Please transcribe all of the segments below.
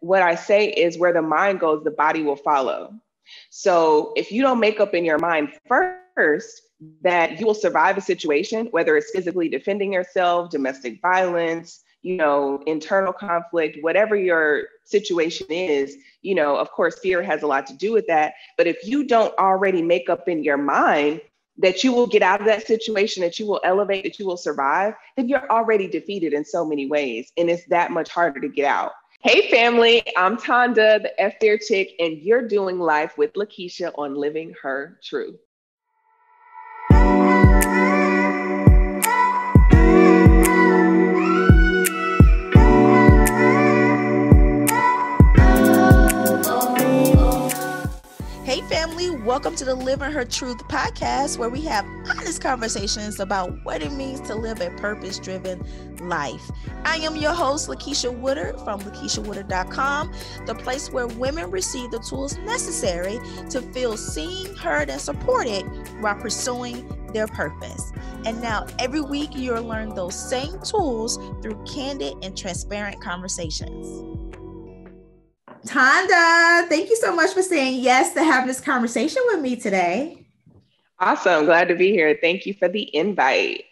what I say is where the mind goes, the body will follow. So if you don't make up in your mind first that you will survive a situation, whether it's physically defending yourself, domestic violence, you know, internal conflict, whatever your situation is, you know, of course, fear has a lot to do with that. But if you don't already make up in your mind that you will get out of that situation, that you will elevate, that you will survive, then you're already defeated in so many ways. And it's that much harder to get out. Hey, family, I'm Tonda, the F Fair Chick, and you're doing life with LaKitia on Living Her Truth. Welcome to the Living Her Truth podcast, where we have honest conversations about what it means to live a purpose driven life. I am your host, LaKitia Woodard from LaKitiaWoodard.com, the place where women receive the tools necessary to feel seen, heard, and supported while pursuing their purpose. And now, every week, you'll learn those same tools through candid and transparent conversations. Tonda, thank you so much for saying yes to having this conversation with me today. Awesome. Glad to be here. Thank you for the invite.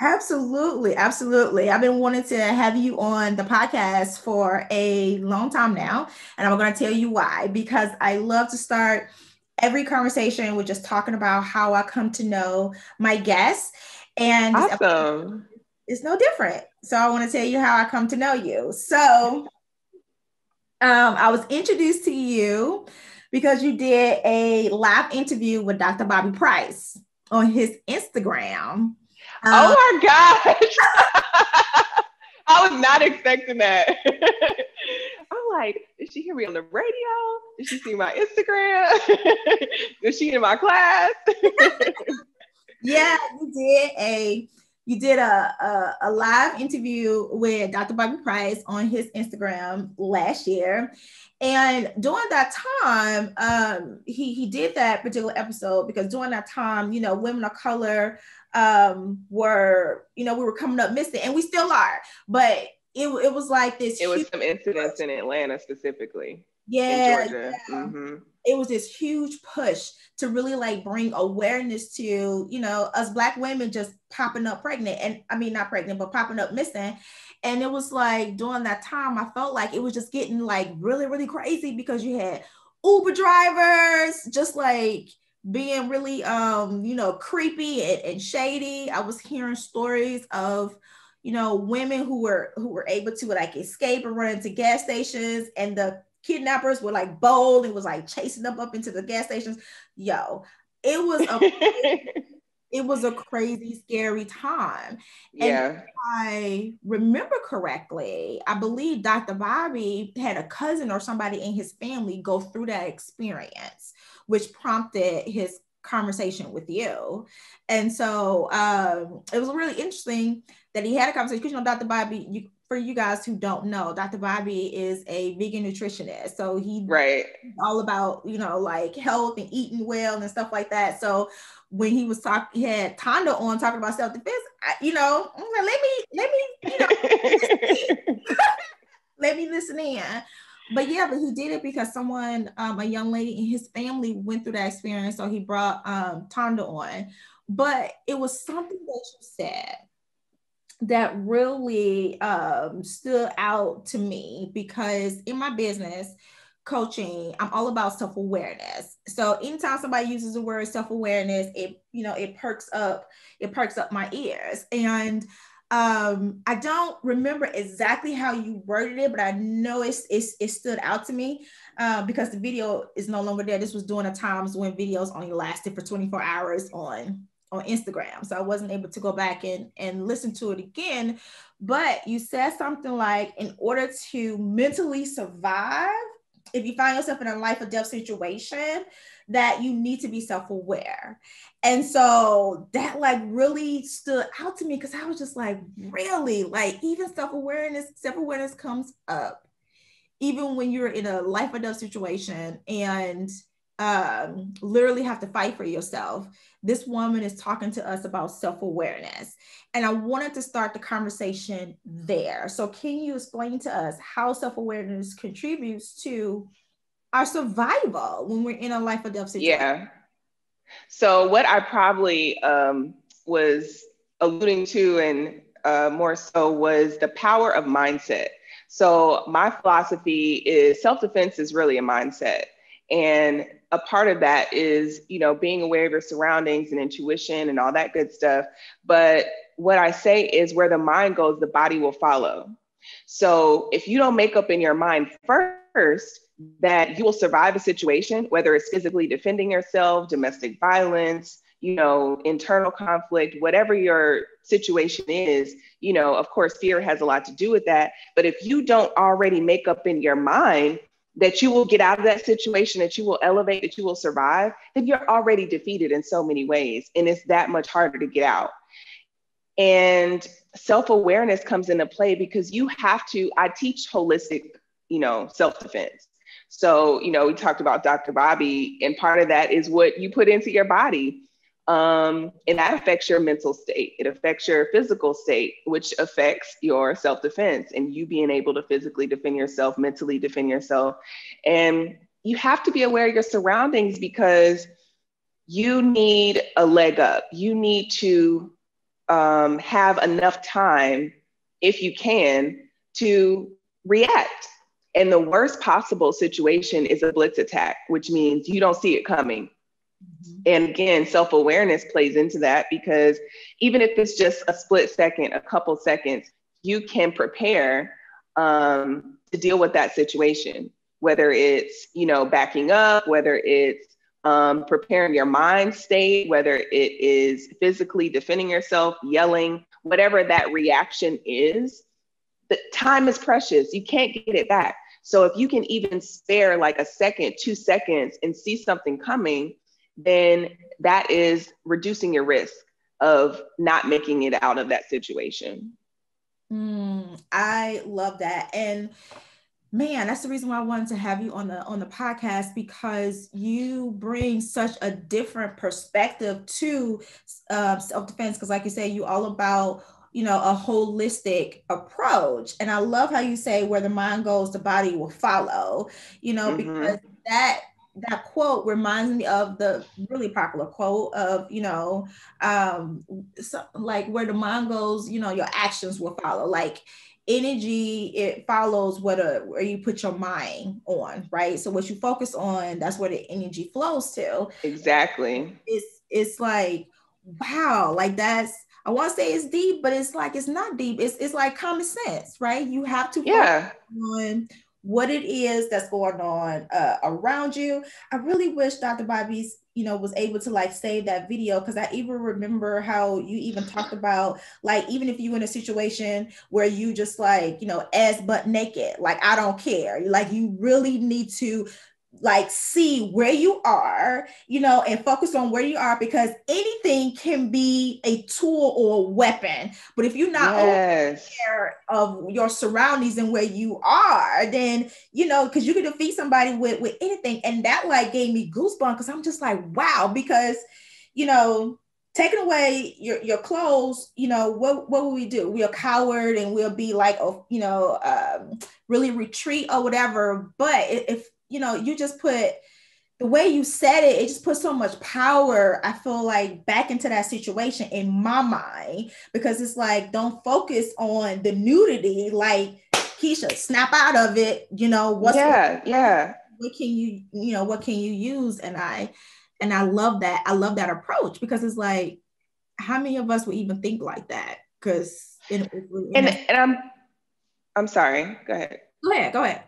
Absolutely. Absolutely. I've been wanting to have you on the podcast for a long time now. And I'm going to tell you why. Because I love to start every conversation with just talking about how I come to know my guests. And awesome. it's no different. So I want to tell you how I come to know you. So um, I was introduced to you because you did a live interview with Dr. Bobby Price on his Instagram. Um, oh my gosh. I was not expecting that. I'm like, did she hear me on the radio? Did she see my Instagram? Is she in my class? yeah, you did a you did a, a, a, live interview with Dr. Bobby Price on his Instagram last year. And during that time, um, he, he did that particular episode because during that time, you know, women of color um, were, you know, we were coming up missing and we still are. But it, it was like this. It was some incidents in Atlanta specifically. Yeah. yeah. Mm-hmm it was this huge push to really like bring awareness to you know us black women just popping up pregnant and i mean not pregnant but popping up missing and it was like during that time i felt like it was just getting like really really crazy because you had uber drivers just like being really um you know creepy and, and shady i was hearing stories of you know women who were who were able to like escape and run into gas stations and the kidnappers were like bold and was like chasing them up into the gas stations. Yo, it was a it was a crazy, scary time. Yeah. And I remember correctly, I believe Dr. Bobby had a cousin or somebody in his family go through that experience, which prompted his conversation with you. And so um, it was really interesting that he had a conversation because you know Dr. Bobby, you for you guys who don't know, Dr. Bobby is a vegan nutritionist. So he right all about, you know, like health and eating well and stuff like that. So when he was talking, he had Tonda on talking about self-defense, I, you know, like, let me, let me, you know, let me listen in. But yeah, but he did it because someone, um, a young lady in his family went through that experience. So he brought um, Tonda on. But it was something that you said that really um, stood out to me because in my business coaching i'm all about self-awareness so anytime somebody uses the word self-awareness it you know it perks up it perks up my ears and um, I don't remember exactly how you worded it, but I know it's, it's it stood out to me uh, because the video is no longer there. This was during the times when videos only lasted for 24 hours on on Instagram. So I wasn't able to go back and, and listen to it again. But you said something like, in order to mentally survive, if you find yourself in a life or death situation, that you need to be self-aware. And so that like really stood out to me because I was just like, really? Like even self-awareness, self-awareness comes up even when you're in a life or death situation and um, literally have to fight for yourself. This woman is talking to us about self awareness. And I wanted to start the conversation there. So, can you explain to us how self awareness contributes to our survival when we're in a life or death situation? Yeah. So, what I probably um, was alluding to, and uh, more so, was the power of mindset. So, my philosophy is self defense is really a mindset. And a part of that is, you know, being aware of your surroundings and intuition and all that good stuff. But what I say is where the mind goes, the body will follow. So if you don't make up in your mind first that you will survive a situation, whether it's physically defending yourself, domestic violence, you know, internal conflict, whatever your situation is, you know, of course, fear has a lot to do with that. But if you don't already make up in your mind that you will get out of that situation, that you will elevate, that you will survive, then you're already defeated in so many ways. And it's that much harder to get out. And self awareness comes into play because you have to, I teach holistic, you know, self defense. So, you know, we talked about Dr. Bobby, and part of that is what you put into your body. Um, and that affects your mental state. It affects your physical state, which affects your self defense and you being able to physically defend yourself, mentally defend yourself. And you have to be aware of your surroundings because you need a leg up. You need to um, have enough time, if you can, to react. And the worst possible situation is a blitz attack, which means you don't see it coming Mm-hmm. And again, self awareness plays into that because even if it's just a split second, a couple seconds, you can prepare um, to deal with that situation, whether it's, you know, backing up, whether it's um, preparing your mind state, whether it is physically defending yourself, yelling, whatever that reaction is, the time is precious. You can't get it back. So if you can even spare like a second, two seconds and see something coming, then that is reducing your risk of not making it out of that situation. Mm, I love that. And man, that's the reason why I wanted to have you on the on the podcast because you bring such a different perspective to uh, self defense. Because, like you say, you all about you know a holistic approach, and I love how you say where the mind goes, the body will follow. You know, mm-hmm. because that that quote reminds me of the really popular quote of you know um so, like where the mind goes you know your actions will follow like energy it follows what a, where you put your mind on right so what you focus on that's where the energy flows to exactly it's it's like wow like that's I want to say it's deep, but it's like it's not deep. It's it's like common sense, right? You have to yeah. on what it is that's going on uh, around you. I really wish Dr. Bobby's, you know, was able to like save that video because I even remember how you even talked about like even if you in a situation where you just like, you know, ass butt naked, like I don't care. Like you really need to like see where you are, you know, and focus on where you are because anything can be a tool or a weapon. But if you're not yes. aware of your surroundings and where you are, then you know, because you can defeat somebody with with anything. And that like gave me goosebumps because I'm just like, wow, because you know, taking away your, your clothes, you know, what, what will we do? We're coward and we'll be like, oh, you know, um, really retreat or whatever. But if you know, you just put the way you said it, it just put so much power, I feel like, back into that situation in my mind because it's like, don't focus on the nudity. Like, Keisha, snap out of it. You know, what's yeah, what, yeah. What can you, you know, what can you use? And I, and I love that. I love that approach because it's like, how many of us would even think like that? Because, and, and I'm, I'm sorry. Go ahead. Go ahead. Go ahead.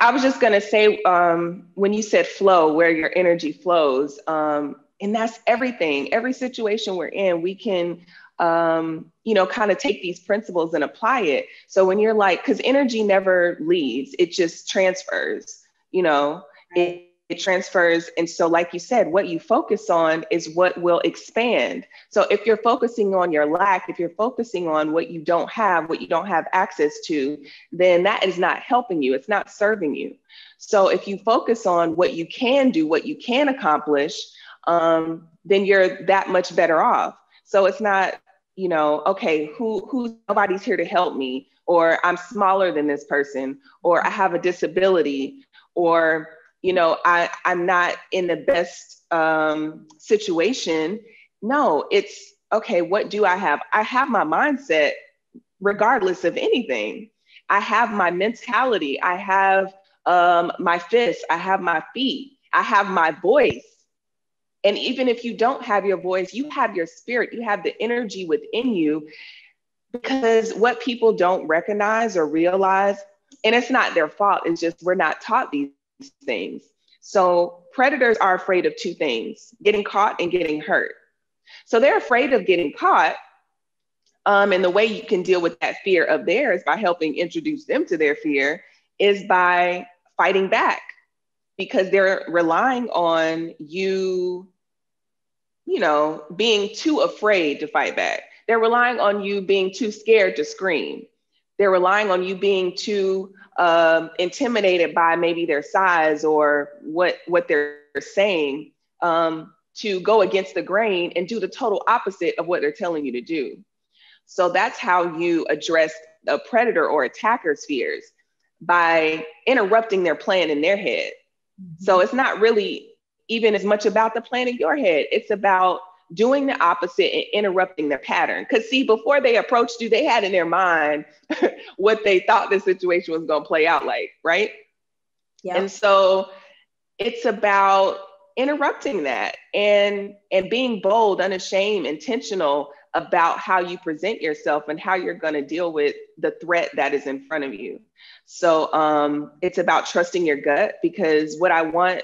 I was just going to say, um, when you said flow, where your energy flows, um, and that's everything, every situation we're in, we can, um, you know, kind of take these principles and apply it. So when you're like, because energy never leaves, it just transfers, you know, it, it transfers. And so, like you said, what you focus on is what will expand. So, if you're focusing on your lack, if you're focusing on what you don't have, what you don't have access to, then that is not helping you. It's not serving you. So, if you focus on what you can do, what you can accomplish, um, then you're that much better off. So, it's not, you know, okay, who who's nobody's here to help me, or I'm smaller than this person, or I have a disability, or you know, I, I'm not in the best um, situation. No, it's okay, what do I have? I have my mindset regardless of anything. I have my mentality. I have um, my fists. I have my feet. I have my voice. And even if you don't have your voice, you have your spirit, you have the energy within you. Because what people don't recognize or realize, and it's not their fault, it's just we're not taught these things. So predators are afraid of two things getting caught and getting hurt. So they're afraid of getting caught. Um, and the way you can deal with that fear of theirs by helping introduce them to their fear is by fighting back because they're relying on you, you know, being too afraid to fight back. They're relying on you being too scared to scream. They're relying on you being too um, intimidated by maybe their size or what what they're saying um, to go against the grain and do the total opposite of what they're telling you to do. So that's how you address a predator or attacker's fears by interrupting their plan in their head. Mm-hmm. So it's not really even as much about the plan in your head. It's about doing the opposite and interrupting the pattern. Because, see, before they approached you, they had in their mind what they thought the situation was going to play out like, right? Yeah. And so it's about interrupting that and and being bold unashamed intentional about how you present yourself and how you're going to deal with the threat that is in front of you so um, it's about trusting your gut because what i want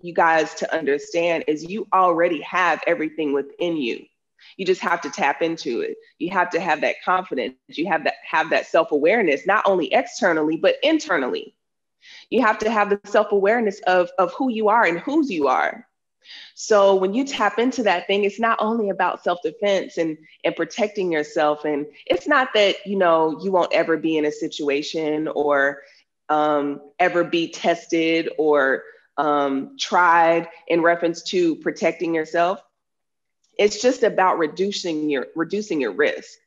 you guys to understand is you already have everything within you. You just have to tap into it. You have to have that confidence. You have that have that self-awareness, not only externally, but internally. You have to have the self-awareness of, of who you are and whose you are. So when you tap into that thing, it's not only about self-defense and, and protecting yourself. And it's not that, you know, you won't ever be in a situation or um, ever be tested or um, tried in reference to protecting yourself. It's just about reducing your reducing your risk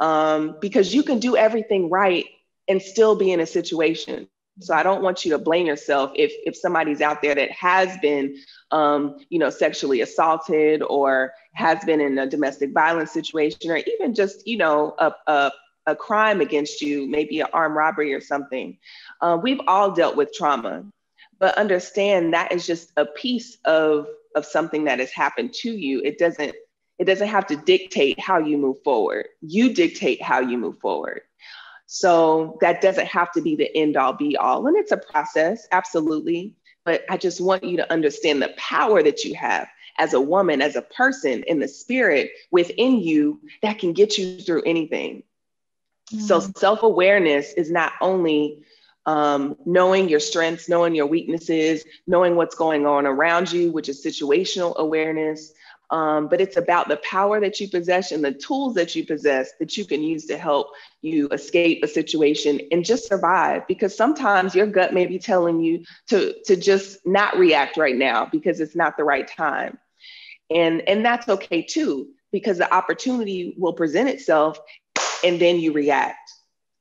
um, because you can do everything right and still be in a situation. So I don't want you to blame yourself if if somebody's out there that has been, um, you know, sexually assaulted or has been in a domestic violence situation or even just, you know, a, a a crime against you, maybe an armed robbery or something. Uh, we've all dealt with trauma but understand that is just a piece of of something that has happened to you. It doesn't it doesn't have to dictate how you move forward. You dictate how you move forward. So that doesn't have to be the end all be all and it's a process absolutely. But i just want you to understand the power that you have as a woman as a person in the spirit within you that can get you through anything. Mm-hmm. so self-awareness is not only um, knowing your strengths, knowing your weaknesses, knowing what's going on around you, which is situational awareness. Um, but it's about the power that you possess and the tools that you possess that you can use to help you escape a situation and just survive. Because sometimes your gut may be telling you to, to just not react right now because it's not the right time. And, and that's okay too, because the opportunity will present itself and then you react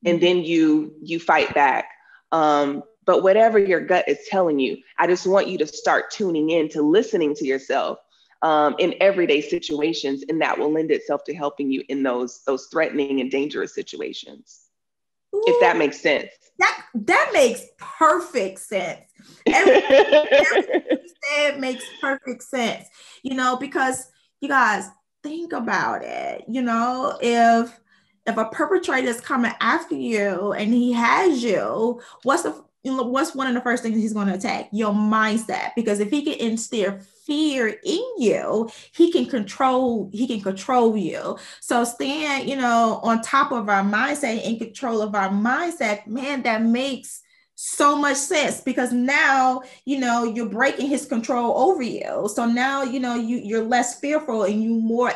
and then you you fight back um, but whatever your gut is telling you, I just want you to start tuning in to listening to yourself um, in everyday situations, and that will lend itself to helping you in those those threatening and dangerous situations. Ooh, if that makes sense. That that makes perfect sense. Everything you said makes perfect sense. You know, because you guys think about it. You know, if if a perpetrator is coming after you and he has you, what's the you know, what's one of the first things he's going to attack? Your mindset. Because if he can instill fear in you, he can control, he can control you. So stand, you know, on top of our mindset, in control of our mindset, man, that makes so much sense because now you know you're breaking his control over you. So now you know you you're less fearful and you more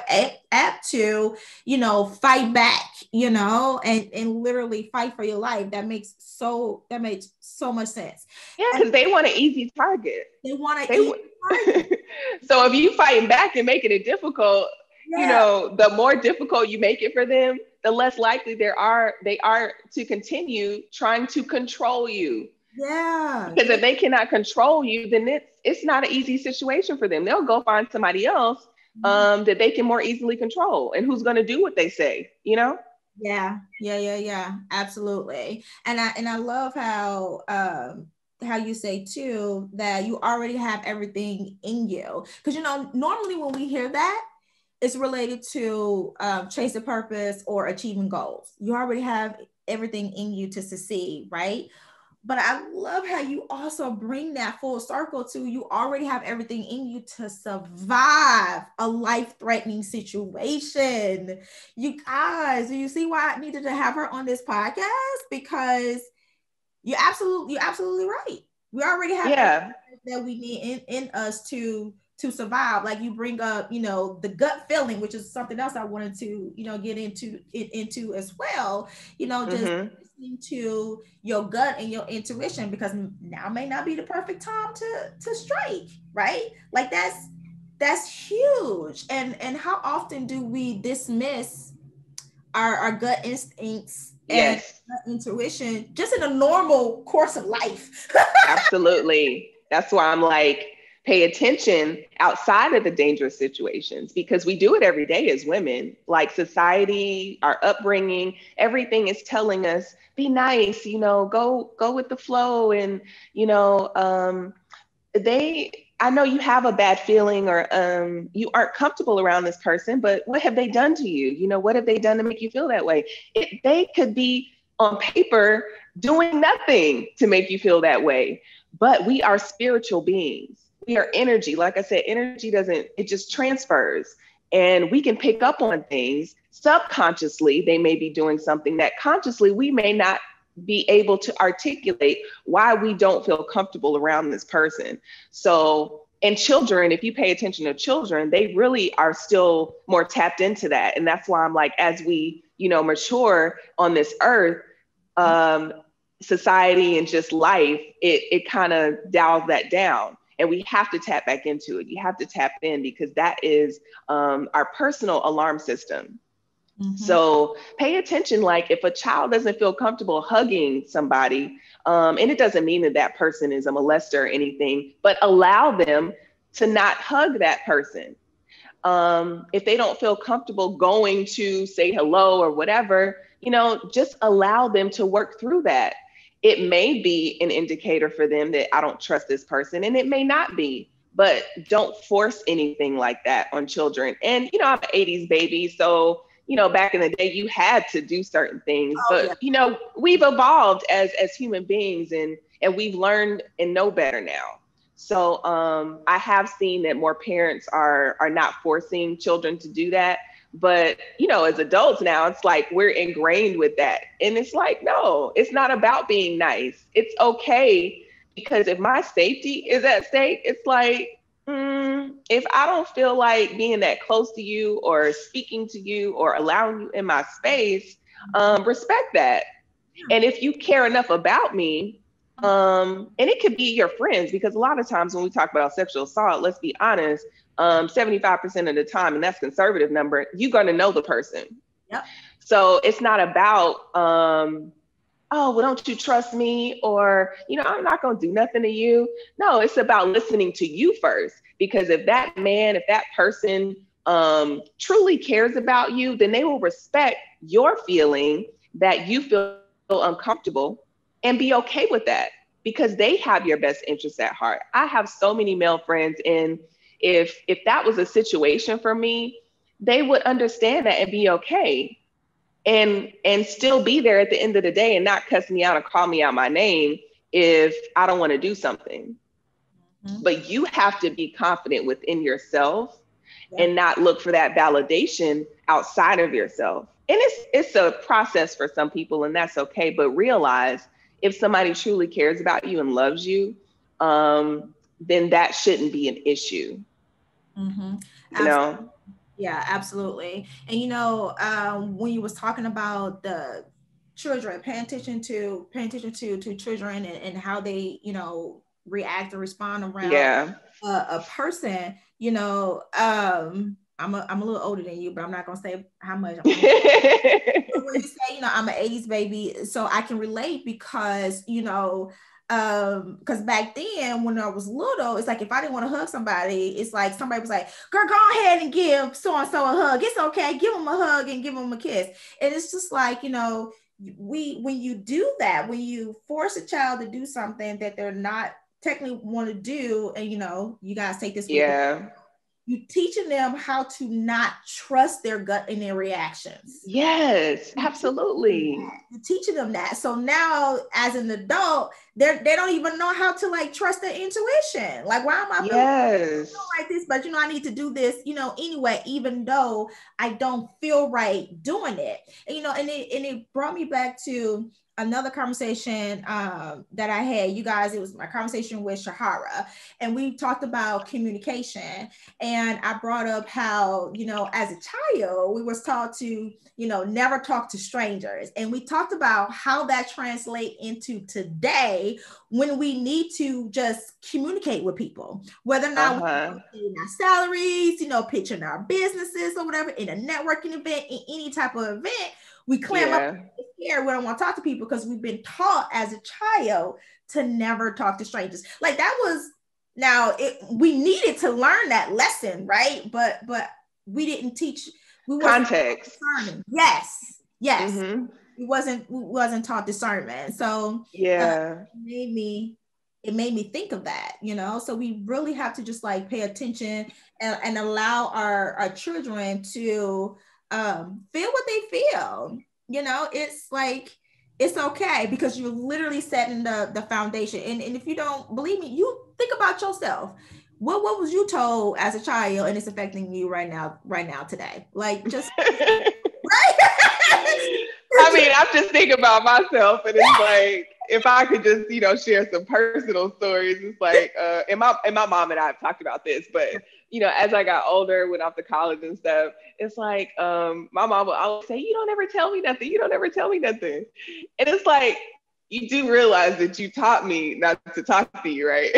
apt to you know fight back you know and and literally fight for your life. That makes so that makes so much sense. Yeah because they want an easy target. They want to easy so if you fighting back and making it difficult yeah. you know the more difficult you make it for them the less likely there are they are to continue trying to control you. Yeah. Because if they cannot control you, then it's it's not an easy situation for them. They'll go find somebody else mm-hmm. um, that they can more easily control and who's going to do what they say, you know? Yeah, yeah, yeah, yeah, absolutely. And I and I love how um how you say too that you already have everything in you because you know normally when we hear that it's related to um, chasing purpose or achieving goals. You already have everything in you to succeed, right? But I love how you also bring that full circle to you already have everything in you to survive a life threatening situation. You guys, do you see why I needed to have her on this podcast? Because you absolutely, you're absolutely right. We already have yeah. that we need in, in us to to survive. Like you bring up you know the gut feeling which is something else i wanted to you know get into it into as well you know just mm-hmm. listening to your gut and your intuition because now may not be the perfect time to to strike right? Like that's that's huge. And and how often do we dismiss our, our gut instincts yes. and intuition just in a normal course of life? Absolutely. That's why i'm like pay attention outside of the dangerous situations because we do it every day as women. Like society, our upbringing, everything is telling us be nice, you know, go go with the flow and you know, um they I know you have a bad feeling or um, you aren't comfortable around this person, but what have they done to you? You know, what have they done to make you feel that way? It, they could be on paper doing nothing to make you feel that way, but we are spiritual beings we are energy. Like I said, energy doesn't, it just transfers. And we can pick up on things subconsciously. They may be doing something that consciously we may not be able to articulate why we don't feel comfortable around this person. So, and children, if you pay attention to children, they really are still more tapped into that. And that's why I'm like, as we, you know, mature on this earth, um, society and just life, it, it kind of dials that down and we have to tap back into it. You have to tap in because that is um, our personal alarm system. Mm-hmm. So pay attention. Like if a child doesn't feel comfortable hugging somebody, um, and it doesn't mean that that person is a molester or anything, but allow them to not hug that person. Um, if they don't feel comfortable going to say hello or whatever, you know, just allow them to work through that it may be an indicator for them that I don't trust this person, and it may not be. But don't force anything like that on children. And you know, I'm an 80s baby, so you know, back in the day, you had to do certain things. Oh, but yeah. you know, we've evolved as as human beings, and and we've learned and know better now. So um, I have seen that more parents are are not forcing children to do that but, you know, as adults now, it's like we're ingrained with that. And it's like, no, it's not about being nice. It's okay because if my safety is at stake, it's like, mm, if I don't feel like being that close to you or speaking to you or allowing you in my space, um, respect that. And if you care enough about me, um, and it could be your friends because a lot of times when we talk about sexual assault, let's be honest, um, 75% of the time, and that's conservative number, you're going to know the person. Yep. So it's not about, um, oh, well, don't you trust me? Or, you know, I'm not going to do nothing to you. No, it's about listening to you first. Because if that man, if that person um, truly cares about you, then they will respect your feeling that you feel uncomfortable and be okay with that because they have your best interests at heart. I have so many male friends and if if that was a situation for me, they would understand that and be okay. And and still be there at the end of the day and not cuss me out and call me out my name if I don't want to do something. Mm-hmm. But you have to be confident within yourself yeah. and not look for that validation outside of yourself. And it's it's a process for some people and that's okay, but realize if somebody truly cares about you and loves you, um, then that shouldn't be an issue. Mm-hmm. You know? Yeah, absolutely. And you know, um, when you was talking about the children, paying attention to paying attention to to children and, and how they, you know, react or respond around yeah. a, a person, you know, um, I'm a, I'm a little older than you, but I'm not gonna say how much. when you say, you know, I'm an 80s baby, so I can relate because, you know, um because back then when i was little it's like if i didn't want to hug somebody it's like somebody was like girl go ahead and give so and so a hug. It's okay. Give them a hug and give them a kiss. And it's just like you know we when you do that when you force a child to do something that they're not technically want to do and you know you guys take this yeah you teaching them how to not trust their gut and their reactions. Yes, absolutely. You're teaching them that. So now as an adult, they they don't even know how to like trust their intuition. Like, why am I yes. like this? But you know, I need to do this, you know, anyway, even though I don't feel right doing it. And, you know, and it and it brought me back to another conversation um, that I had, you guys, it was my conversation with Shahara, and we talked about communication. And I brought up how, you know, as a child, we was taught to, you know, never talk to strangers. And we talked about how that translate into today when we need to just communicate with people, whether or not uh-huh. we're paying our salaries, you know, pitching our businesses or whatever in a networking event, in any type of event we clam yeah. up here. We don't want to talk to people because we've been taught as a child to never talk to strangers. Like that was now it we needed to learn that lesson, right? But but we didn't teach we context. Yes, yes. Mm-hmm. We wasn't we wasn't taught discernment. So yeah, uh, it made me it made me think of that, you know. So we really have to just like pay attention and, and allow our, our children to um, feel what they feel. You know, it's like it's okay because you're literally setting the the foundation. And, and if you don't believe me, you think about yourself. What what was you told as a child and it's affecting you right now, right now today? Like just right. I mean, I'm just thinking about myself, and it's like if I could just, you know, share some personal stories. It's like, uh, and my and my mom and I have talked about this, but you know, as I got older, went off to college and stuff, it's like um, my mom would always say, "You don't ever tell me nothing. You don't ever tell me nothing," and it's like you do realize that you taught me not to talk to you, right?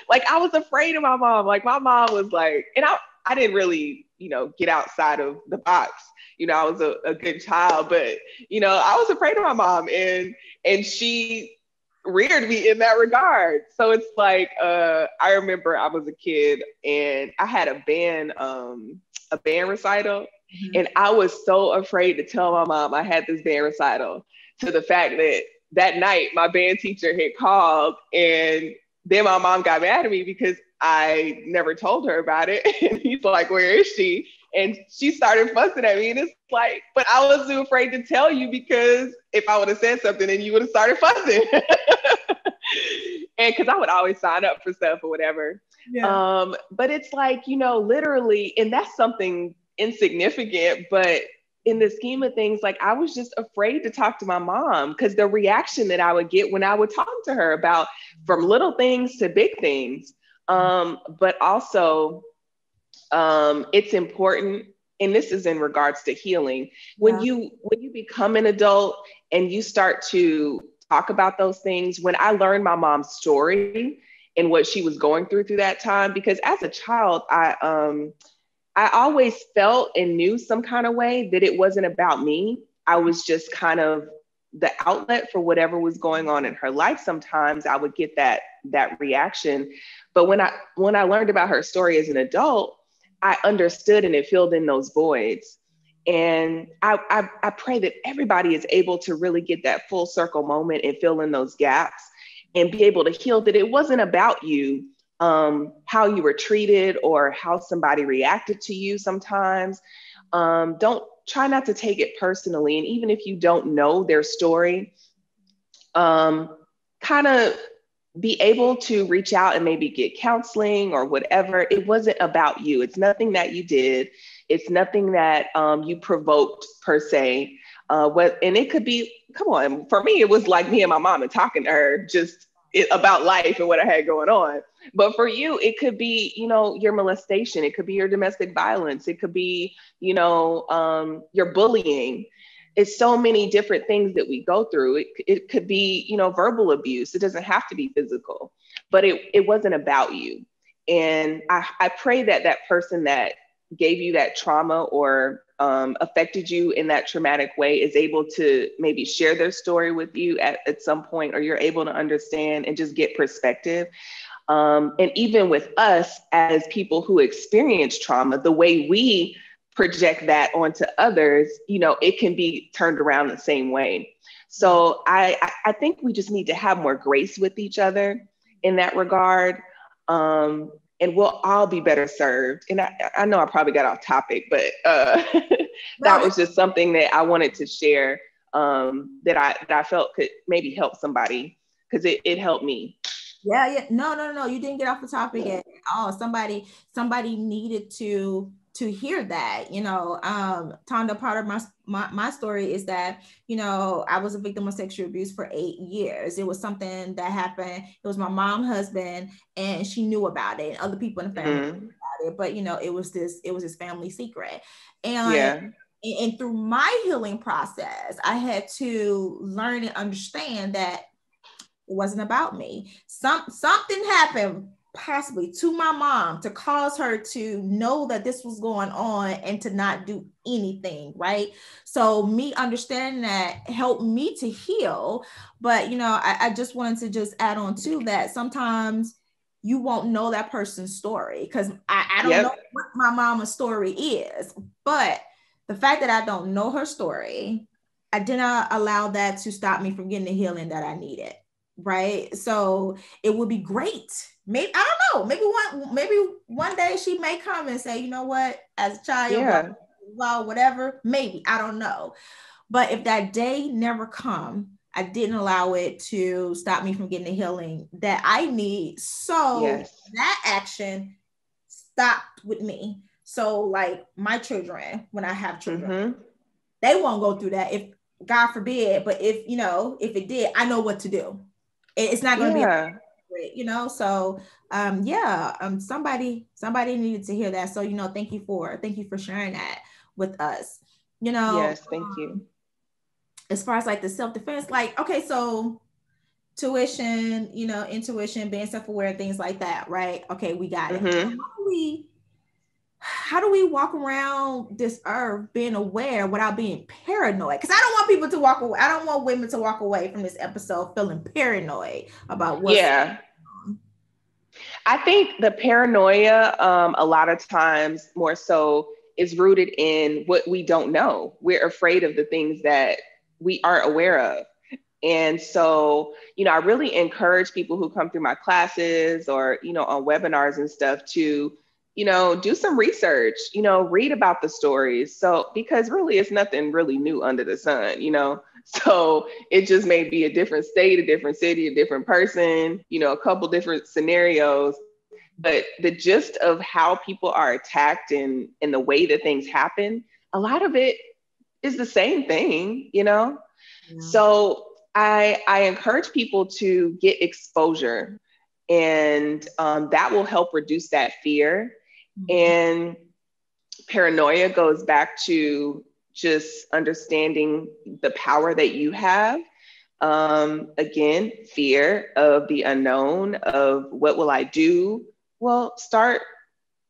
like I was afraid of my mom. Like my mom was like, and I I didn't really, you know, get outside of the box. You know, I was a, a good child, but you know, I was afraid of my mom, and and she reared me in that regard. So it's like uh, I remember I was a kid and I had a band um, a band recital, mm-hmm. and I was so afraid to tell my mom I had this band recital. To the fact that that night my band teacher had called, and then my mom got mad at me because I never told her about it. and he's like, "Where is she?" And she started fussing at me. And it's like, but I was too afraid to tell you because if I would have said something, then you would have started fussing. and because I would always sign up for stuff or whatever. Yeah. Um, but it's like, you know, literally, and that's something insignificant, but in the scheme of things, like I was just afraid to talk to my mom because the reaction that I would get when I would talk to her about from little things to big things. Um, but also, um, it's important and this is in regards to healing. When yeah. you when you become an adult and you start to talk about those things when i learned my mom's story and what she was going through through that time because as a child i um i always felt and knew some kind of way that it wasn't about me. I was just kind of the outlet for whatever was going on in her life. Sometimes i would get that that reaction. But when i when i learned about her story as an adult I understood and it filled in those voids. And I, I, I, pray that everybody is able to really get that full circle moment and fill in those gaps and be able to heal that it wasn't about you, um, how you were treated or how somebody reacted to you sometimes. Um, don't try not to take it personally. And even if you don't know their story, um, kind of be able to reach out and maybe get counseling or whatever. It wasn't about you. It's nothing that you did. It's nothing that um, you provoked per se. Uh, what and it could be, come on, for me, it was like me and my mom and talking to her just it, about life and what I had going on. But for you, it could be, you know, your molestation. It could be your domestic violence. It could be, you know, um, your bullying. It's so many different things that we go through. It, it could be, you know, verbal abuse. It doesn't have to be physical, but it, it wasn't about you. And I, I pray that that person that gave you that trauma or um, affected you in that traumatic way is able to maybe share their story with you at, at some point, or you're able to understand and just get perspective. Um, and even with us as people who experience trauma, the way we project that onto others, you know, it can be turned around the same way. So I, I think we just need to have more grace with each other in that regard. Um, and we'll all be better served. And I, I know I probably got off topic, but uh, that was just something that I wanted to share um, that I that I felt could maybe help somebody because it, it helped me. Yeah, yeah. No, no, no. You didn't get off the topic at all. Somebody, somebody needed to to hear that you know um tonda part of my, my my story is that you know i was a victim of sexual abuse for eight years. It was something that happened. It was my mom husband and she knew about it other people in the family mm-hmm. about it but you know it was this it was his family secret. And yeah. and through my healing process i had to learn and understand that it wasn't about me. Some something happened possibly to my mom to cause her to know that this was going on and to not do anything right? So me understanding that helped me to heal but you know I, I just wanted to just add on to that. Sometimes you won't know that person's story because I, I, don't yep. know what my mama's story is but the fact that i don't know her story i did not allow that to stop me from getting the healing that i needed right so it would be great maybe I don't know. Maybe one maybe one day she may come and say, you know what, as a child, yeah. well, whatever. Maybe I don't know. But if that day never come, I didn't allow it to stop me from getting the healing that I need. So yes. that action stopped with me. So like my children, when I have children, mm-hmm. they won't go through that if God forbid. But if you know, if it did, I know what to do. It's not going to yeah. be you know? So um yeah um somebody somebody needed to hear that. So you know thank you for thank you for sharing that with us you know? Yes thank um, you as far as like the self-defense like okay so tuition you know intuition being self-aware things like that right? Okay we got it. Mm-hmm. how do we how do we walk around this earth being aware without being paranoid? Because I don't want people to walk away. I don't want women to walk away from this episode feeling paranoid about what. Yeah. I think the paranoia, um, a lot of times more so, is rooted in what we don't know. We're afraid of the things that we aren't aware of. And so, you know, I really encourage people who come through my classes or, you know, on webinars and stuff to you know, do some research, you know, read about the stories. So, because really it's nothing really new under the sun, you know. So it just may be a different state, a different city, a different person, you know, a couple different scenarios. But the gist of how people are attacked and, and the way that things happen, a lot of it is the same thing, you know? Yeah. So I, I encourage people to get exposure and um, that will help reduce that fear Mm-hmm. And paranoia goes back to just understanding the power that you have. Um, again, fear of the unknown, of what will I do? Well, start,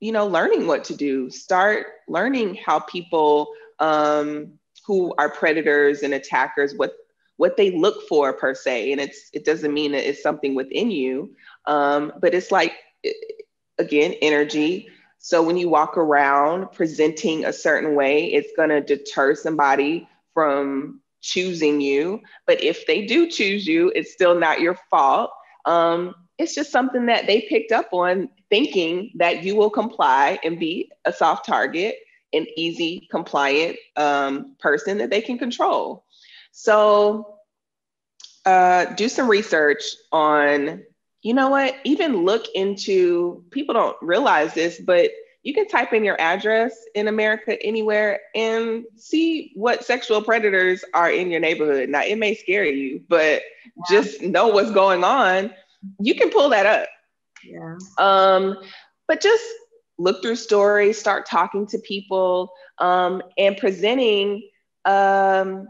you know, learning what to do. Start learning how people um, who are predators and attackers, what what they look for per se. And it's it doesn't mean it's something within you, um, but it's like again, energy so when you walk around presenting a certain way, it's going to deter somebody from choosing you. But if they do choose you, it's still not your fault. Um, it's just something that they picked up on, thinking that you will comply and be a soft target, an easy, compliant um, person that they can control. So uh, do some research on you know what? Even look into people don't realize this, but you can type in your address in America anywhere and see what sexual predators are in your neighborhood. Now, it may scare you, but yeah. just know what's going on. You can pull that up. Yeah. Um, but just look through stories, start talking to people, um, and presenting, um,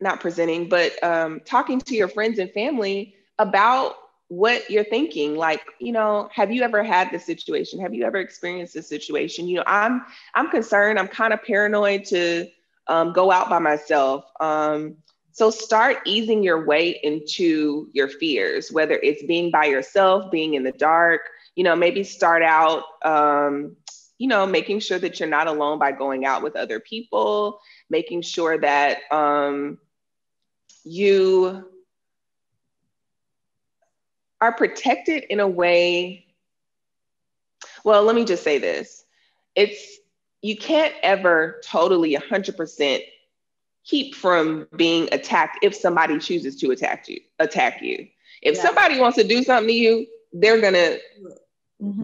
not presenting, but um, talking to your friends and family about what you're thinking like you know have you ever had this situation? Have you ever experienced this situation? You know i'm i'm concerned. I'm kind of paranoid to um, go out by myself. Um, so start easing your way into your fears whether it's being by yourself being in the dark you know maybe start out um, you know making sure that you're not alone by going out with other people making sure that um, you are protected in a way. Well, let me just say this. It's you can't ever totally 100% keep from being attacked if somebody chooses to attack you attack you if yeah. somebody wants to do something to you they're gonna mm-hmm.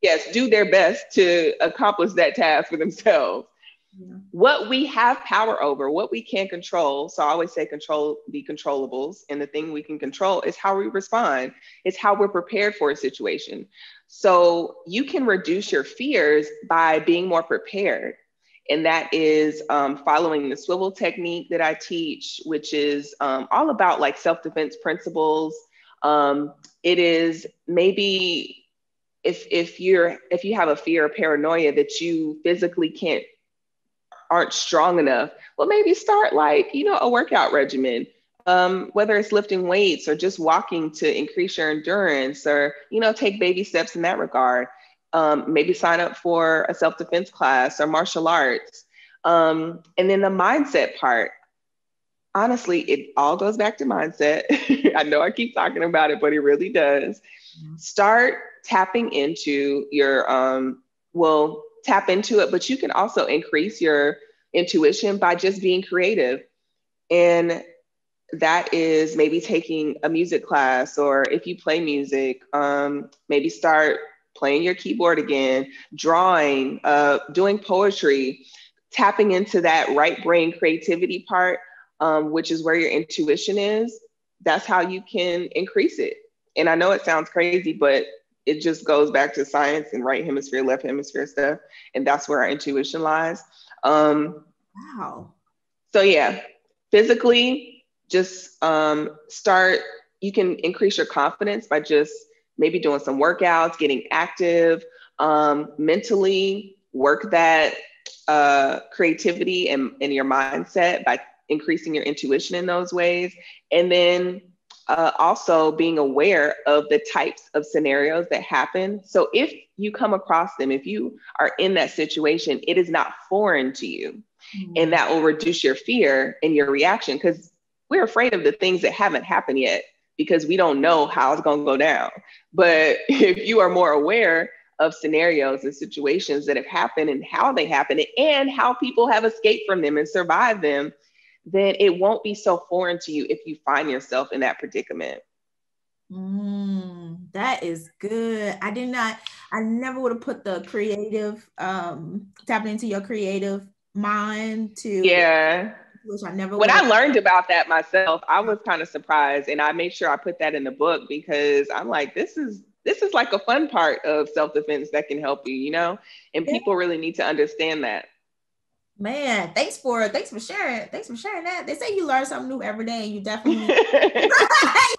yes do their best to accomplish that task for themselves what we have power over, what we can control. So I always say control the controllables. And the thing we can control is how we respond, it's how we're prepared for a situation. So you can reduce your fears by being more prepared. And that is um, following the swivel technique that I teach, which is um, all about like self defense principles. Um, it is maybe if if you're if you have a fear or paranoia that you physically can't aren't strong enough, well, maybe start like, you know, a workout regimen, um, whether it's lifting weights or just walking to increase your endurance or, you know, take baby steps in that regard. Um, maybe sign up for a self defense class or martial arts. Um, and then the mindset part, honestly, it all goes back to mindset. I know I keep talking about it, but it really does. Mm-hmm. Start tapping into your, um, well, tap into it, but you can also increase your intuition by just being creative. And that is maybe taking a music class, or if you play music, um, maybe start playing your keyboard again, drawing, uh, doing poetry, tapping into that right brain creativity part, um, which is where your intuition is. That's how you can increase it. And I know it sounds crazy, but it just goes back to science and right hemisphere, left hemisphere stuff. And that's where our intuition lies. Um, wow. So, yeah, physically, just um, start, you can increase your confidence by just maybe doing some workouts, getting active, um, mentally, work that uh, creativity and, and your mindset by increasing your intuition in those ways. And then uh, also being aware of the types of scenarios that happen. So if you come across them, if you are in that situation, it is not foreign to you. Mm-hmm. And that will reduce your fear and your reaction because we're afraid of the things that haven't happened yet because we don't know how it's going to go down. But if you are more aware of scenarios and situations that have happened and how they happen and how people have escaped from them and survived them, then it won't be so foreign to you if you find yourself in that predicament. Mm, that is good. I did not, I never would have put the creative, um, tapping into your creative mind to. Yeah. Which I never. When I learned about that myself, I was kind of surprised, and I made sure I put that in the book because I'm like, this is this is like a fun part of self defense that can help you, you know, and people really need to understand that. Man, thanks for thanks for sharing. Thanks for sharing that. They say you learn something new every day, and you definitely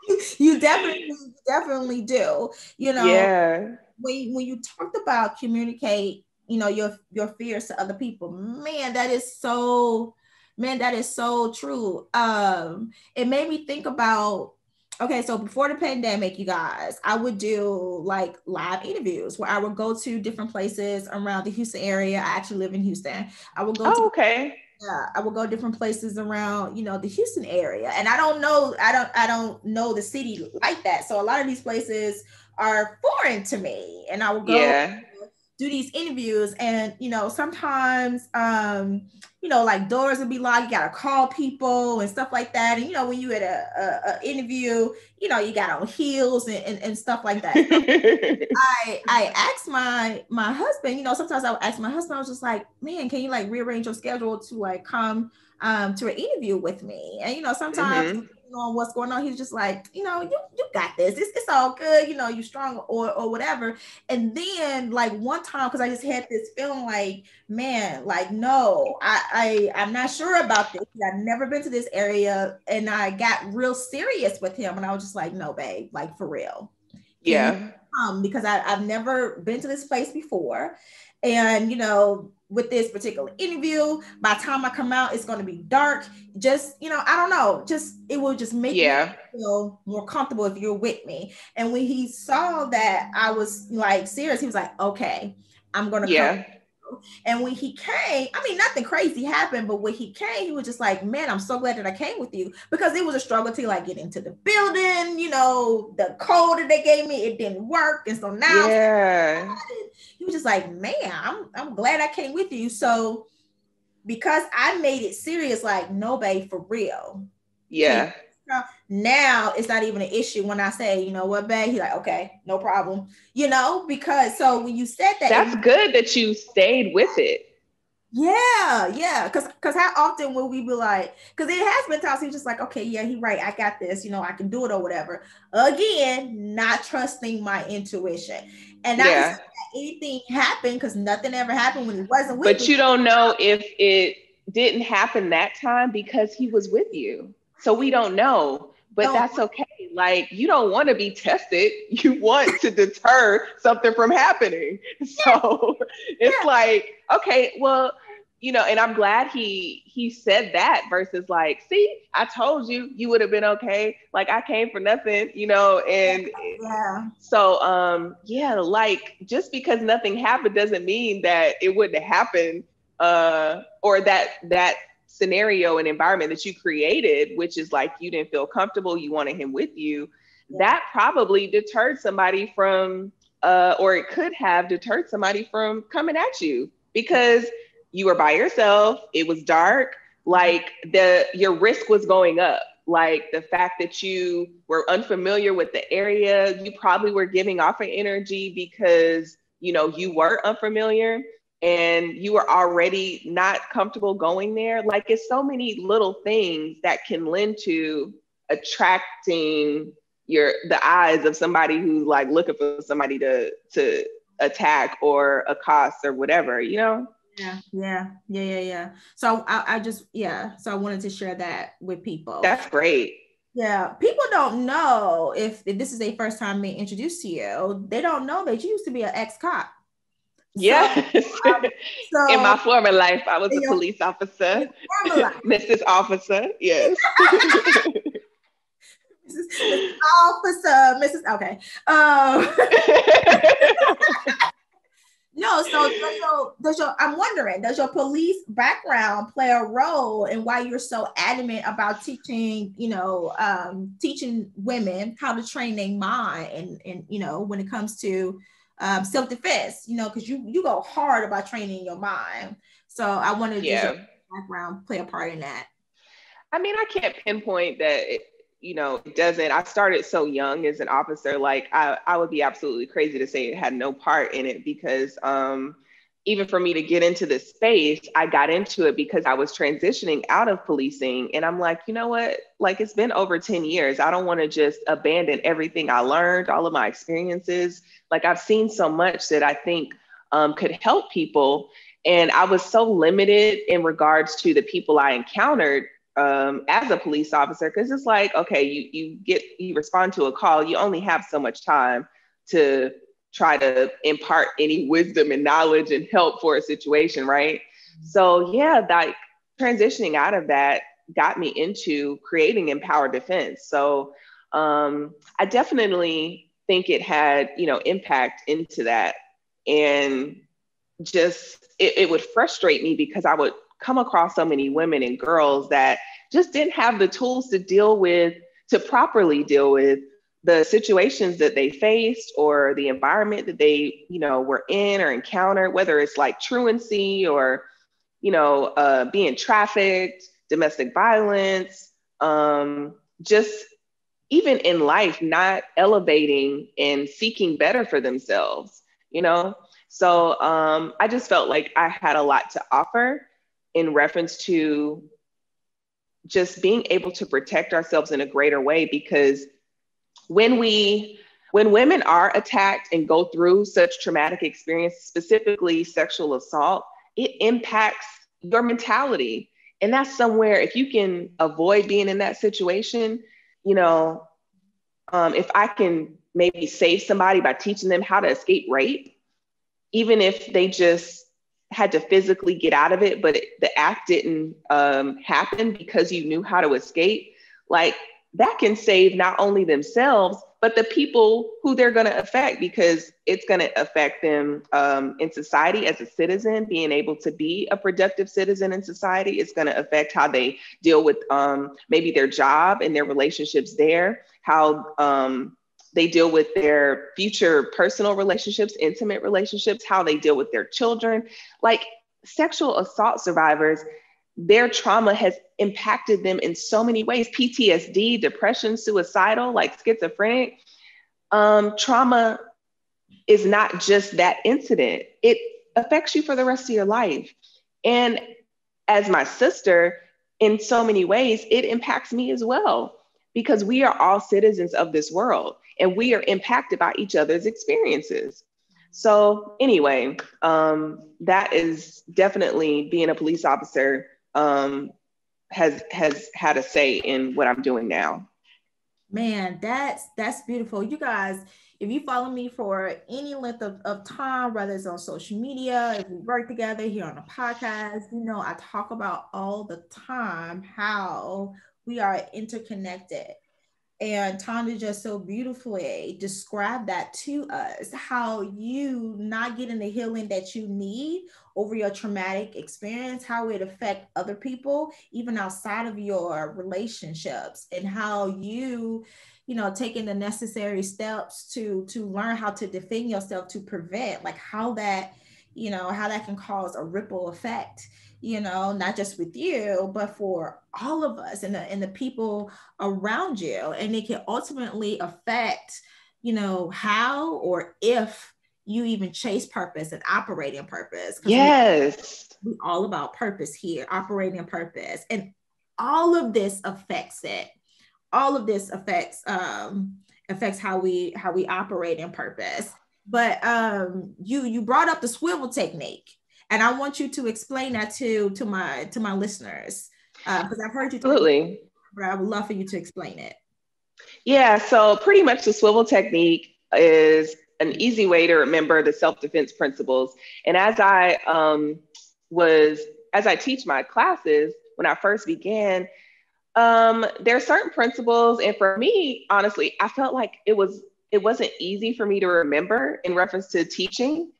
you, you definitely definitely do. You know, yeah. When when you talked about communicate, you know, your your fears to other people, man, that is so man, that is so true. Um, it made me think about okay, so before the pandemic, you guys, I would do like live interviews where I would go to different places around the Houston area. I actually live in Houston. I would go oh, to okay. Yeah, I would go different places around, you know, the Houston area. And I don't know, I don't, I don't know the city like that. So a lot of these places are foreign to me. And I would go yeah. Do these interviews and you know sometimes um you know like doors would be locked you gotta call people and stuff like that. And you know when you at a, a, a interview you know you got on heels and, and, and stuff like that. I i asked my my husband you know sometimes i would ask my husband i was just like man can you like rearrange your schedule to like come um to an interview with me? And you know sometimes mm-hmm on what's going on. He's just like, you know, you, you got this. It's, it's all good. You know, you strong or, or whatever. And then like one time, cause I just had this feeling like, man, like, no, I, I, I'm not sure about this. I've never been to this area. And I got real serious with him. And I was just like, no, babe, like for real. yeah. Um, because I, I've never been to this place before. And, you know, with this particular interview. By the time I come out, it's going to be dark. Just, you know, I don't know. Just, it will just make yeah. me feel more comfortable if you're with me. And when he saw that I was like serious, he was like, okay, I'm going to yeah. come and when he came, I mean, nothing crazy happened, but when he came, he was just like, man, I'm so glad that I came with you because it was a struggle to like get into the building, you know, the code that they gave me, it didn't work. And so now yeah. Oh, he was just like, man, I'm, I'm glad I came with you. So because I made it serious, like, no, babe, for real. Yeah now it's not even an issue when I say, you know what, babe, he's like, okay, no problem. You know, because so when you said that, that's good that you stayed with it. Yeah, yeah. Cause cause how often will we be like, because it has been times he's just like, okay, yeah, he right, I got this, you know, I can do it or whatever. Again, not trusting my intuition. And not yeah. anything happened because nothing ever happened when he wasn't with But me. you don't know if it didn't happen that time because he was with you. So we don't know, but no. that's okay. Like you don't want to be tested. You want to deter something from happening. So it's yeah. like, okay, well, you know, and I'm glad he he said that versus like, see, I told you you would have been okay. Like I came for nothing, you know, and yeah. So um yeah, like just because nothing happened doesn't mean that it wouldn't happen uh or that that scenario and environment that you created, which is like you didn't feel comfortable, you wanted him with you, yeah. that probably deterred somebody from, uh, or it could have deterred somebody from coming at you because you were by yourself, it was dark, like the your risk was going up. Like the fact that you were unfamiliar with the area, you probably were giving off an energy because you know you were unfamiliar and you are already not comfortable going there. Like it's so many little things that can lend to attracting your the eyes of somebody who's like looking for somebody to to attack or accost or whatever you know? Yeah. Yeah. Yeah yeah yeah. So I, I just yeah. So i wanted to share that with people. That's great. Yeah, people don't know if, if this is their first time being introduced to you. They don't know that you used to be an ex cop. Yes. So, um, so, in my former life, I was a police officer. Mrs. Officer, yes. Mrs. Officer, Mrs. Okay. Um, no, so does your, does your, I'm wondering, does your police background play a role in why you're so adamant about teaching, you know, um, teaching women how to train their mind and, and, you know, when it comes to um, self defense, you know, because you you go hard about training your mind. So I wanted to yeah. background play a part in that. I mean, I can't pinpoint that. It, you know, it doesn't. I started so young as an officer. Like I, I would be absolutely crazy to say it had no part in it because um, even for me to get into this space, I got into it because I was transitioning out of policing. And I'm like, you know what? Like, it's been over 10 years. I don't want to just abandon everything I learned, all of my experiences. Like, I've seen so much that I think um, could help people. And I was so limited in regards to the people I encountered um, as a police officer, because it's like, okay, you, you get, you respond to a call, you only have so much time to try to impart any wisdom and knowledge and help for a situation, right? So yeah, like transitioning out of that got me into creating empowered defense. So um, I definitely think it had, you know, impact into that. And just it, it would frustrate me because I would come across so many women and girls that just didn't have the tools to deal with, to properly deal with the situations that they faced or the environment that they you know were in or encountered whether it's like truancy or you know uh, being trafficked domestic violence um, just even in life not elevating and seeking better for themselves you know? So um, i just felt like i had a lot to offer in reference to just being able to protect ourselves in a greater way because when we when women are attacked and go through such traumatic experience specifically sexual assault it impacts your mentality. And that's somewhere if you can avoid being in that situation you know um, if i can maybe save somebody by teaching them how to escape rape even if they just had to physically get out of it but the act didn't um, happen because you knew how to escape like that can save not only themselves but the people who they're going to affect because it's going to affect them um, in society as a citizen. Being able to be a productive citizen in society it's going to affect how they deal with um, maybe their job and their relationships there how um, they deal with their future personal relationships intimate relationships how they deal with their children. Like sexual assault survivors their trauma has impacted them in so many ways PTSD, depression, suicidal, like schizophrenic. Um, trauma is not just that incident, it affects you for the rest of your life. And as my sister, in so many ways, it impacts me as well because we are all citizens of this world and we are impacted by each other's experiences. So, anyway, um, that is definitely being a police officer um, has has had a say in what I'm doing now. Man, that's that's beautiful. You guys, if you follow me for any length of, of time, whether it's on social media, if we work together here on a podcast, you know, I talk about all the time how we are interconnected. And Tonda just so beautifully described that to us how you not getting the healing that you need over your traumatic experience, how it affect other people, even outside of your relationships, and how you you know taking the necessary steps to to learn how to defend yourself to prevent like how that you know how that can cause a ripple effect you know, not just with you, but for all of us and the, and the people around you. And it can ultimately affect, you know, how or if you even chase purpose and operating purpose. Yes. We, we all about purpose here, operating purpose. And all of this affects it. All of this affects um affects how we how we operate in purpose. But um you you brought up the swivel technique and I want you to explain that to to my to my listeners because uh, I've heard you. Absolutely. but I would love for you to explain it. Yeah. So pretty much the swivel technique is an easy way to remember the self-defense principles. And as I um, was as I teach my classes when I first began, um, there are certain principles, and for me, honestly, I felt like it was it wasn't easy for me to remember in reference to teaching.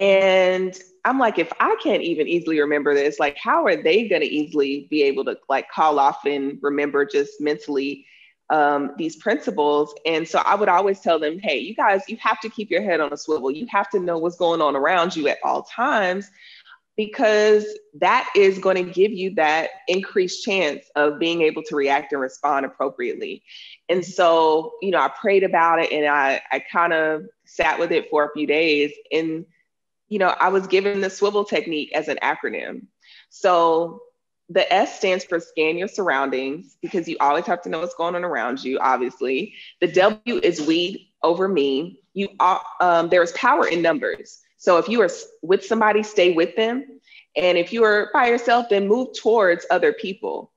And I'm like, if I can't even easily remember this, like, how are they going to easily be able to like call off and remember just mentally um, these principles? And so I would always tell them, hey, you guys, you have to keep your head on a swivel. You have to know what's going on around you at all times because that is going to give you that increased chance of being able to react and respond appropriately. And so, you know, I prayed about it and I, I kind of sat with it for a few days. And you know, I was given the swivel technique as an acronym. So the S stands for scan your surroundings because you always have to know what's going on around you, obviously. The W is we over me. You are, um, there is power in numbers. So if you are with somebody, stay with them. And if you are by yourself, then move towards other people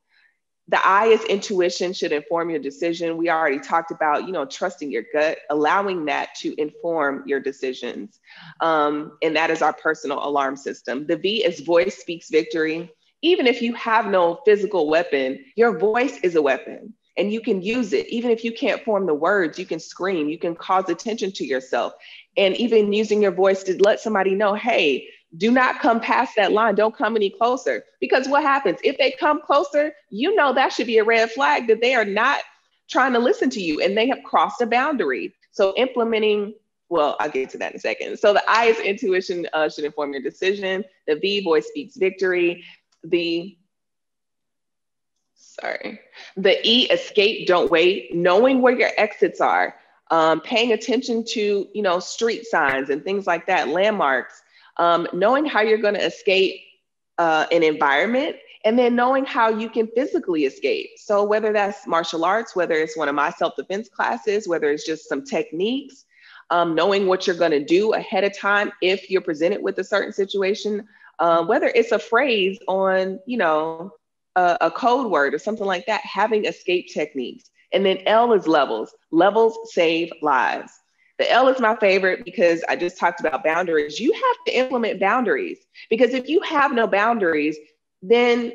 the I is intuition should inform your decision. We already talked about, you know, trusting your gut, allowing that to inform your decisions. Um, and that is our personal alarm system. The V is voice speaks victory. Even if you have no physical weapon, your voice is a weapon and you can use it. Even if you can't form the words, you can scream, you can cause attention to yourself. And even using your voice to let somebody know, hey, do not come past that line. Don't come any closer. Because what happens? If they come closer, you know that should be a red flag that they are not trying to listen to you and they have crossed a boundary. So implementing, well, I'll get to that in a second. So the I is intuition uh, should inform your decision. The V voice speaks victory. The sorry, the E escape, don't wait, knowing where your exits are, um, paying attention to you know street signs and things like that, landmarks, um, knowing how you're going to escape uh, an environment and then knowing how you can physically escape. So, whether that's martial arts, whether it's one of my self defense classes, whether it's just some techniques, um, knowing what you're going to do ahead of time if you're presented with a certain situation, uh, whether it's a phrase on, you know, a, a code word or something like that, having escape techniques. And then L is levels. Levels save lives. The L is my favorite because I just talked about boundaries. You have to implement boundaries because if you have no boundaries, then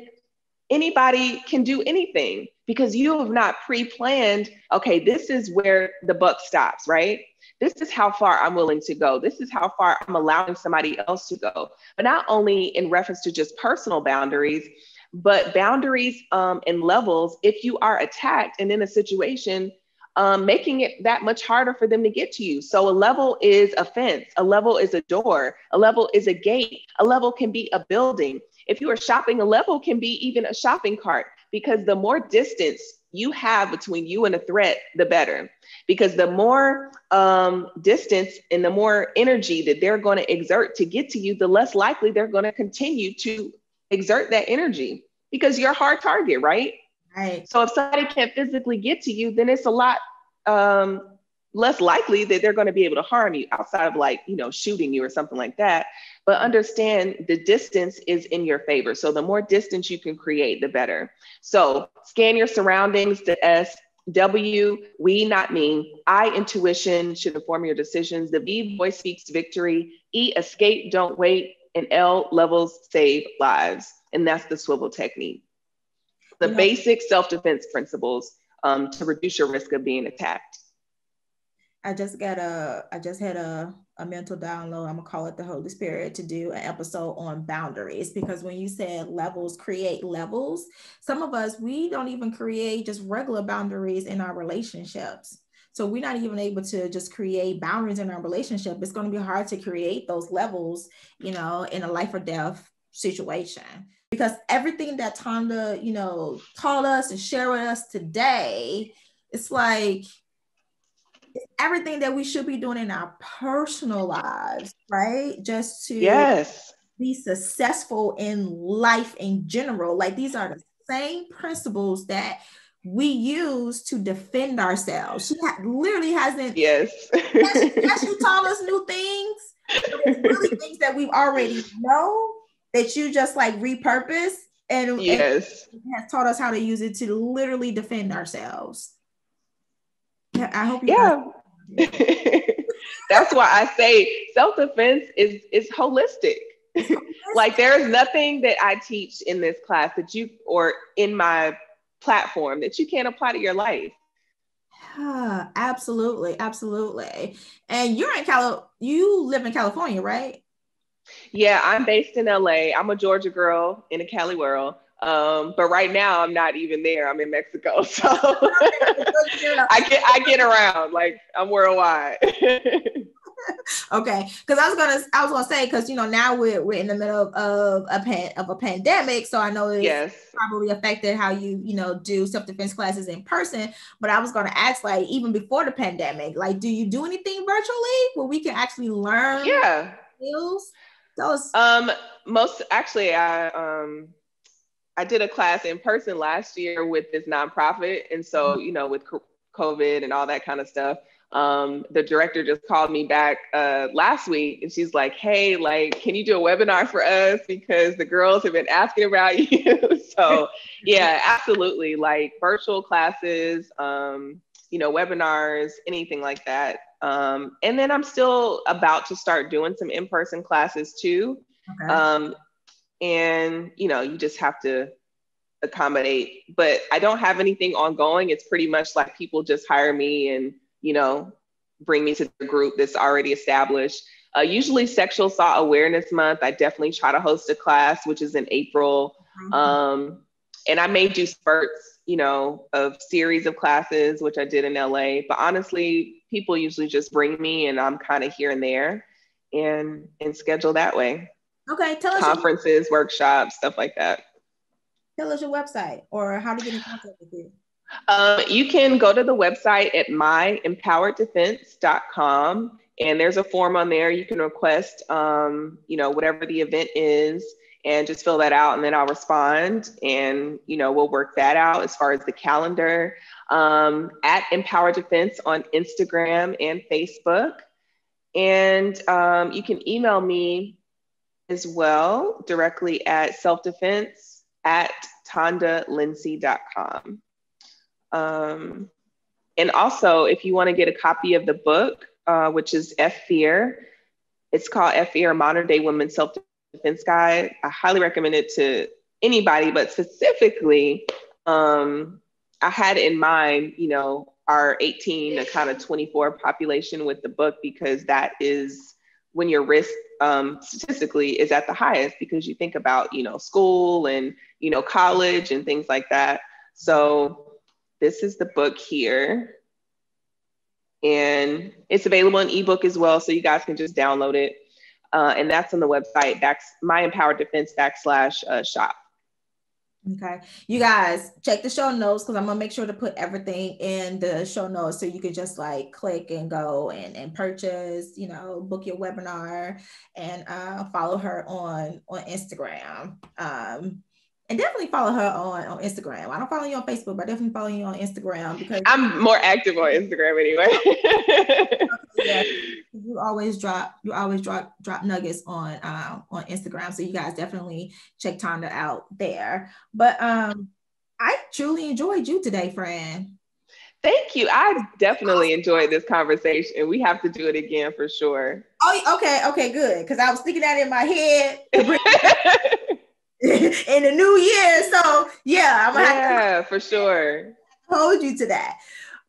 anybody can do anything because you have not pre-planned okay this is where the buck stops right? This is how far i'm willing to go. This is how far i'm allowing somebody else to go. But not only in reference to just personal boundaries but boundaries um, and levels if you are attacked and in a situation um, making it that much harder for them to get to you. So a level is a fence, a level is a door, a level is a gate, a level can be a building. If you are shopping, a level can be even a shopping cart because the more distance you have between you and a threat, the better. Because the more um, distance and the more energy that they're going to exert to get to you, the less likely they're going to continue to exert that energy because you're a hard target, right? Right. So if somebody can't physically get to you, then it's a lot um, less likely that they're going to be able to harm you outside of like, you know, shooting you or something like that. But understand the distance is in your favor. So the more distance you can create, the better. So scan your surroundings, the S, W, we, not me. I, intuition should inform your decisions. The V, voice speaks victory. E, escape, don't wait. And L, levels save lives. And that's the swivel technique. The basic self defense principles um, to reduce your risk of being attacked. I just got a, I just had a, a mental download. I'm gonna call it the Holy Spirit to do an episode on boundaries because when you said levels create levels, some of us we don't even create just regular boundaries in our relationships. So we're not even able to just create boundaries in our relationship. It's going to be hard to create those levels, you know, in a life or death situation. Because everything that Tonda, you know, taught us and shared with us today, it's like everything that we should be doing in our personal lives, right? Just to yes be successful in life in general. Like these are the same principles that we use to defend ourselves. She ha- literally hasn't. Yes. has, she taught us new things? It's really things that we already know that you just like repurpose and, yes. and has taught us how to use it to literally defend ourselves. I hope you yeah. That's why I say self-defense is is holistic. like there is nothing that I teach in this class that you or in my platform that you can't apply to your life. Yeah, absolutely, absolutely. And you're in Cal you live in California, right? Yeah, I'm based in LA. I'm a Georgia girl in a Cali world. Um, but right now I'm not even there. I'm in Mexico. So I get I get around like I'm worldwide. okay. Cause I was gonna I was gonna say because you know now we're we're in the middle of, of a pan of a pandemic. So I know it's yes. probably affected how you, you know, do self-defense classes in person. But I was gonna ask, like, even before the pandemic, like, do you do anything virtually where we can actually learn yeah skills? Tell us. Um most actually I um I did a class in person last year with this nonprofit. And so, mm-hmm. you know, with COVID and all that kind of stuff, um, the director just called me back uh, last week and she's like, hey, like, can you do a webinar for us? Because the girls have been asking about you. so, yeah, absolutely. Like virtual classes, um, you know, webinars, anything like that. Um, and then I'm still about to start doing some in person classes too. Okay. Um, and you know you just have to accommodate but i don't have anything ongoing it's pretty much like people just hire me and you know bring me to the group that's already established uh, usually sexual assault awareness month i definitely try to host a class which is in april mm-hmm. um, and I may do spurts, you know, of series of classes, which I did in LA. But honestly, people usually just bring me and I'm kind of here and there and and schedule that way. Okay, tell us conferences, your- workshops, stuff like that. Tell us your website or how to get in contact with you. Um, you can go to the website at myempowereddefense.com and there's a form on there. You can request, um, you know, whatever the event is and just fill that out and then I'll respond and, you know, we'll work that out as far as the calendar um, at Empower Defense on Instagram and Facebook. And um, you can email me as well directly at self-defense at tondalinsey.com. Um, and also, if you want to get a copy of the book, uh, which is F Fear, it's called F Fear, Modern Day Women's Self Defense Guide. I highly recommend it to anybody, but specifically, um, I had in mind, you know, our 18 to kind of 24 population with the book because that is when your risk um, statistically is at the highest because you think about, you know, school and, you know, college and things like that. So this is the book here. And it's available in ebook as well. So you guys can just download it. Uh, and that's on the website, back, My Empowered Defense backslash uh, shop. Okay. You guys check the show notes because I'm gonna make sure to put everything in the show notes so you can just like click and go and, and purchase, you know, book your webinar and uh, follow her on on Instagram. Um, and definitely follow her on, on Instagram. I don't follow you on Facebook, but I definitely follow you on Instagram because I'm more active on Instagram anyway. yeah, you always drop you always drop drop nuggets on uh, on Instagram. So you guys definitely check Tonda out there. But um I truly enjoyed you today, friend. Thank you. I definitely enjoyed this conversation. We have to do it again for sure. Oh, okay, okay, good. Because I was thinking that in my head. in the new year. So yeah, I'm gonna yeah, to- for sure. Hold you to that.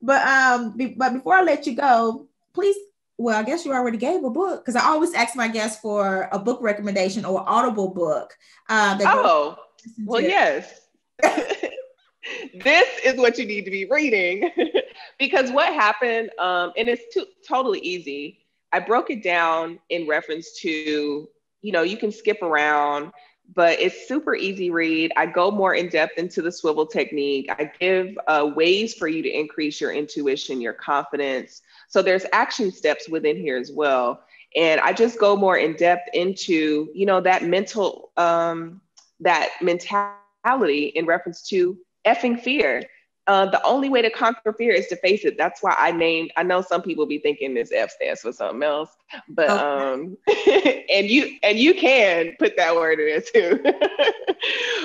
But um, be- but before I let you go, please. Well, I guess you already gave a book because I always ask my guests for a book recommendation or audible book. Uh, oh, well, yes. this is what you need to be reading because what happened, um, and it's too, totally easy. I broke it down in reference to, you know, you can skip around but it's super easy read. I go more in depth into the swivel technique. I give uh, ways for you to increase your intuition, your confidence. So there's action steps within here as well. And I just go more in depth into, you know, that mental, um, that mentality in reference to effing fear. Uh, the only way to conquer fear is to face it. That's why I named. I know some people be thinking this F stands for something else, but okay. um, and you and you can put that word in there too.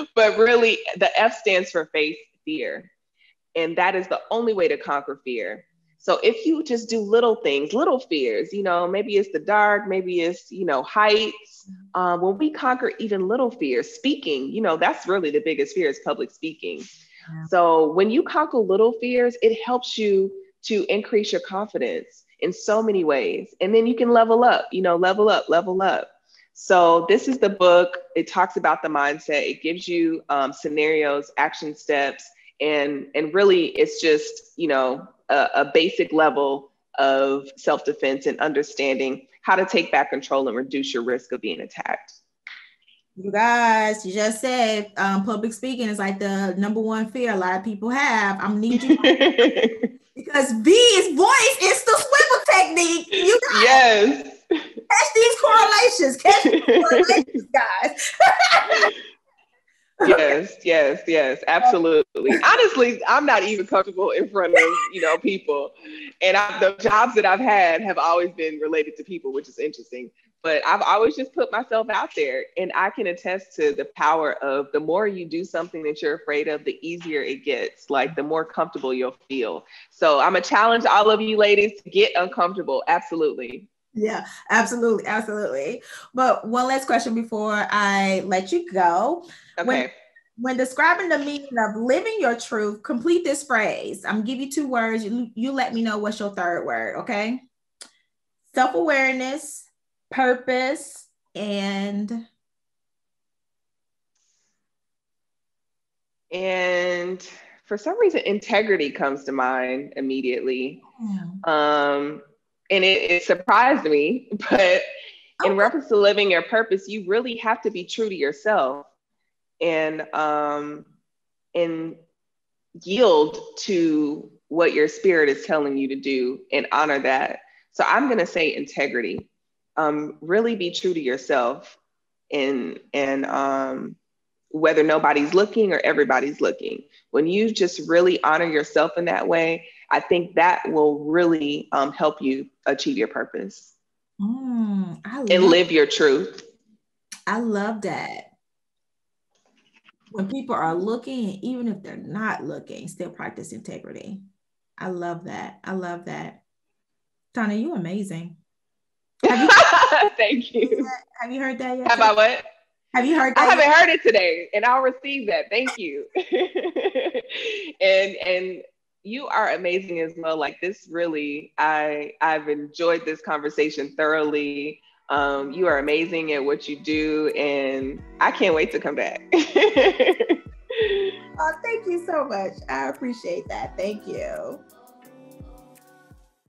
but really, the F stands for face fear, and that is the only way to conquer fear. So if you just do little things, little fears, you know, maybe it's the dark, maybe it's you know heights. Uh, when we conquer even little fears, speaking, you know, that's really the biggest fear is public speaking so when you conquer little fears, it helps you to increase your confidence in so many ways. And then you can level up, you know, level up, level up. So this is the book. It talks about the mindset. It gives you um, scenarios, action steps, and and really it's just you know a, a basic level of self defense and understanding how to take back control and reduce your risk of being attacked. You guys, you just said um, public speaking is like the number one fear a lot of people have. I'm need you because B's voice is the swivel technique. You guys, yes. Catch these correlations. Catch these correlations, guys. yes, yes, yes, absolutely. Honestly, I'm not even comfortable in front of you know people, and I, the jobs that I've had have always been related to people, which is interesting but I've always just put myself out there. And I can attest to the power of the more you do something that you're afraid of, the easier it gets, like the more comfortable you'll feel. So I'm a challenge all of you ladies to get uncomfortable. Absolutely. Yeah, absolutely. Absolutely. But one last question before I let you go. Okay. When, when describing the meaning of living your truth, complete this phrase. I'm give you two words. You, you let me know what's your third word, okay? Self awareness, purpose and And for some reason, integrity comes to mind immediately. Yeah. Um, and it, it, surprised me, but in reference to living your purpose, you really have to be true to yourself and um, and yield to what your spirit is telling you to do and honor that. So I'm going to say integrity. Um, really be true to yourself and and um, whether nobody's looking or everybody's looking. When you just really honor yourself in that way, I think that will really um, help you achieve your purpose mm, and live your truth. I love that. When people are looking, even if they're not looking, still practice integrity. I love that. I love that. Tonda, you amazing. You, Thank you. Have you heard that yet? Have I what? Have you heard that? I haven't yet? heard it today, and I'll receive that. Thank you. and and you are amazing as well. Like this really, I I've enjoyed this conversation thoroughly. Um, you are amazing at what you do, and I can't wait to come back. oh, thank you so much. I appreciate that. Thank you.